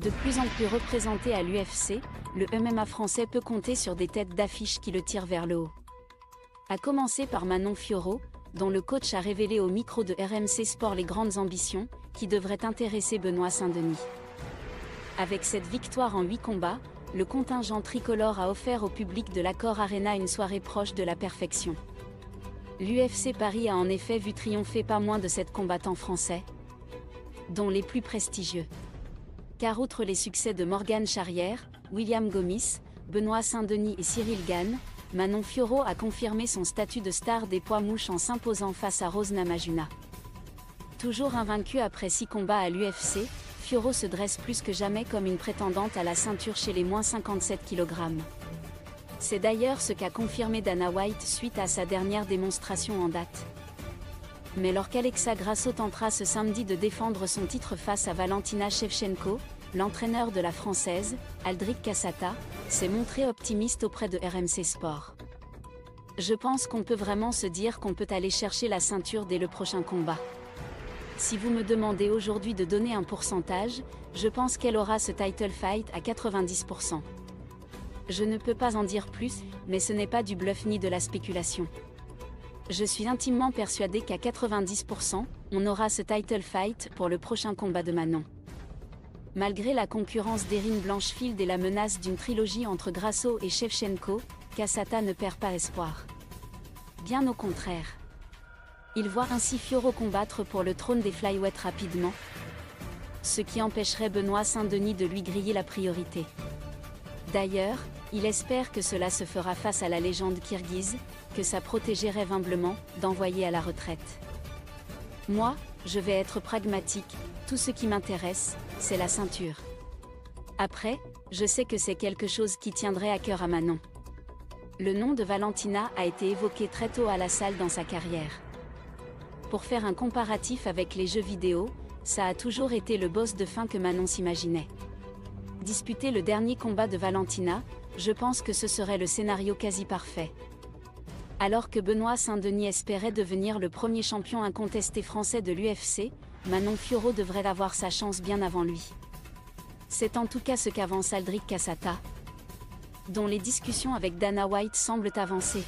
De plus en plus représenté à l'UFC, le MMA français peut compter sur des têtes d'affiche qui le tirent vers le haut. A commencer par Manon Fiorot, dont le coach a révélé au micro de RMC Sport les grandes ambitions, qui devraient intéresser Benoît Saint-Denis. Avec cette victoire en 8 combats, le contingent tricolore a offert au public de l'accord Arena une soirée proche de la perfection. L'UFC Paris a en effet vu triompher pas moins de sept combattants français, dont les plus prestigieux. Car outre les succès de Morgane Charrière, William Gomis, Benoît Saint-Denis et Cyril Gann, Manon Fiorot a confirmé son statut de star des poids mouches en s'imposant face à Rose Namajuna. Toujours invaincue après six combats à l'UFC, Fiorot se dresse plus que jamais comme une prétendante à la ceinture chez les moins 57 kg. C'est d'ailleurs ce qu'a confirmé Dana White suite à sa dernière démonstration en date. Mais lorsqu'Alexa Grasso tentera ce samedi de défendre son titre face à Valentina Shevchenko, l'entraîneur de la française, Aldric Cassata, s'est montré optimiste auprès de RMC Sport. Je pense qu'on peut vraiment se dire qu'on peut aller chercher la ceinture dès le prochain combat. Si vous me demandez aujourd'hui de donner un pourcentage, je pense qu'elle aura ce title fight à 90%. Je ne peux pas en dire plus, mais ce n'est pas du bluff ni de la spéculation. Je suis intimement persuadé qu'à 90%, on aura ce title fight pour le prochain combat de Manon. Malgré la concurrence d'Erin Blanchfield et la menace d'une trilogie entre Grasso et Shevchenko, Kassata ne perd pas espoir. Bien au contraire. Il voit ainsi Fioro combattre pour le trône des flyweight rapidement, ce qui empêcherait Benoît Saint-Denis de lui griller la priorité. D'ailleurs, il espère que cela se fera face à la légende kirghize, que sa protégée rêve humblement d'envoyer à la retraite. Moi, je vais être pragmatique, tout ce qui m'intéresse, c'est la ceinture. Après, je sais que c'est quelque chose qui tiendrait à cœur à Manon. Le nom de Valentina a été évoqué très tôt à la salle dans sa carrière. Pour faire un comparatif avec les jeux vidéo, ça a toujours été le boss de fin que Manon s'imaginait. Disputer le dernier combat de Valentina, je pense que ce serait le scénario quasi parfait. Alors que Benoît Saint-Denis espérait devenir le premier champion incontesté français de l'UFC, Manon Fiorot devrait avoir sa chance bien avant lui. C'est en tout cas ce qu'avance Aldric Cassata, dont les discussions avec Dana White semblent avancer.